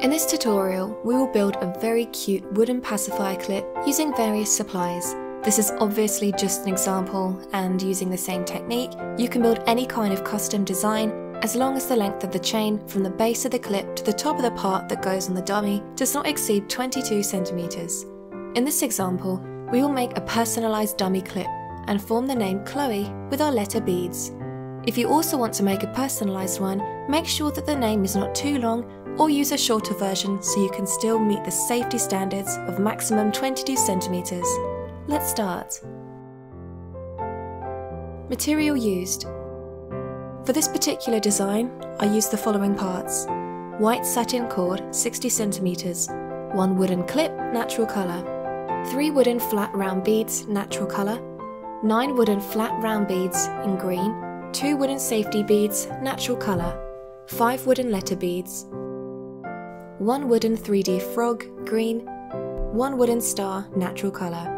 In this tutorial, we will build a very cute wooden pacifier clip using various supplies. This is obviously just an example, and using the same technique, you can build any kind of custom design as long as the length of the chain from the base of the clip to the top of the part that goes on the dummy does not exceed 22 centimeters. In this example, we will make a personalized dummy clip and form the name Chloe with our letter beads. If you also want to make a personalized one, make sure that the name is not too long or use a shorter version so you can still meet the safety standards of maximum 22 centimeters. Let's start. Material used. For this particular design, I used the following parts. White satin cord, 60 centimeters, one wooden clip, natural color, three wooden flat round beads, natural color, nine wooden flat round beads in green, two wooden safety beads, natural color, five wooden letter beads, one wooden 3D frog, green, one wooden star, natural colour.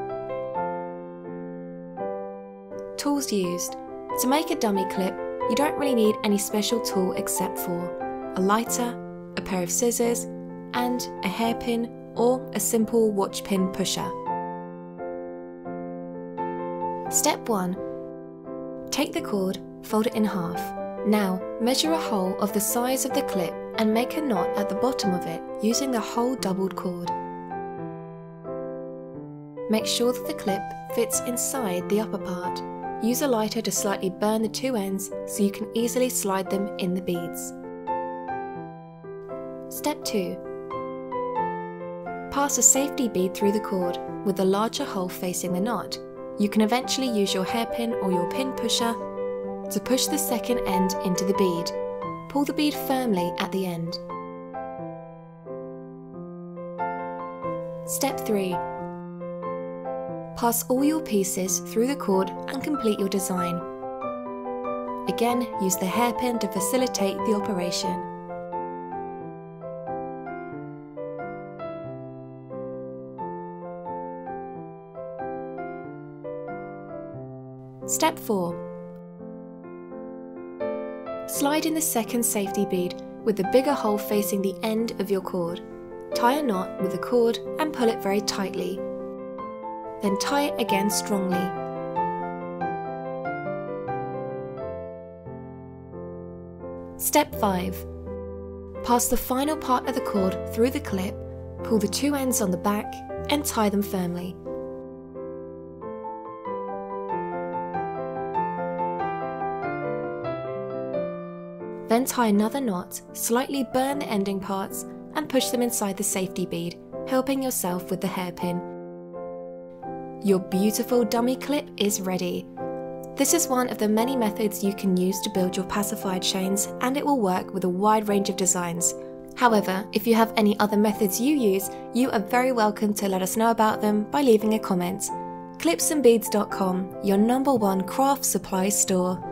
Tools used. To make a dummy clip, you don't really need any special tool except for a lighter, a pair of scissors, and a hairpin or a simple watch pin pusher. Step 1. Take the cord, fold it in half. Now, measure a hole of the size of the clip and make a knot at the bottom of it using the whole doubled cord. Make sure that the clip fits inside the upper part. Use a lighter to slightly burn the two ends so you can easily slide them in the beads. Step 2. Pass a safety bead through the cord with the larger hole facing the knot. You can eventually use your hairpin or your pin pusher to push the second end into the bead pull the bead firmly at the end. Step 3. Pass all your pieces through the cord and complete your design. Again, use the hairpin to facilitate the operation. Step 4. Slide in the second safety bead with the bigger hole facing the end of your cord. Tie a knot with the cord and pull it very tightly. Then tie it again strongly. Step 5. Pass the final part of the cord through the clip, pull the two ends on the back and tie them firmly. Then tie another knot, slightly burn the ending parts, and push them inside the safety bead, helping yourself with the hairpin. Your beautiful dummy clip is ready. This is one of the many methods you can use to build your pacifier chains and it will work with a wide range of designs. However, if you have any other methods you use, you are very welcome to let us know about them by leaving a comment. Clipsandbeads.com, your number one craft supply store.